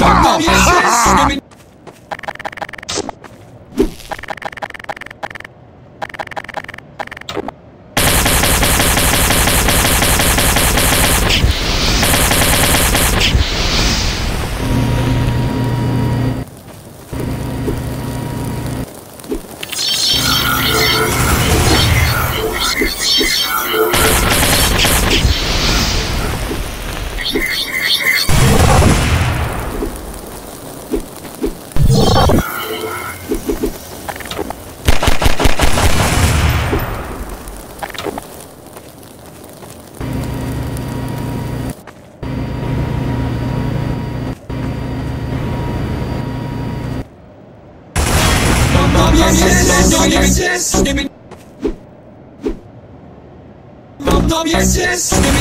Wow. Yes, yes.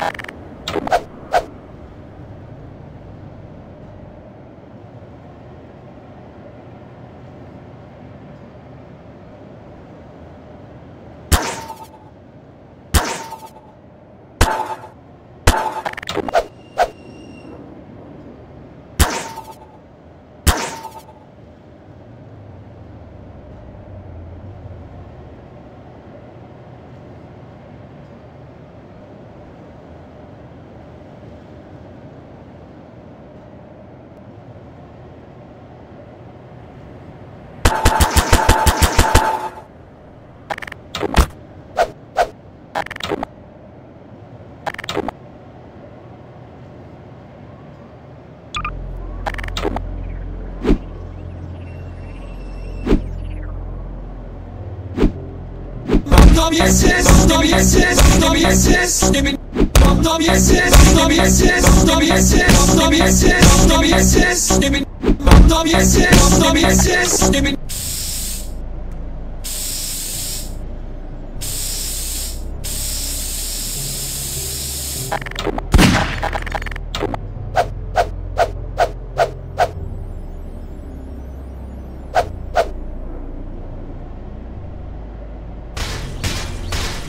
you Dom yeses,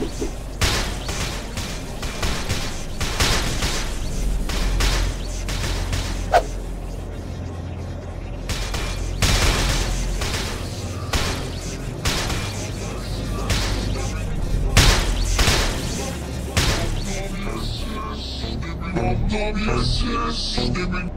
Yes, yes, yes, yes,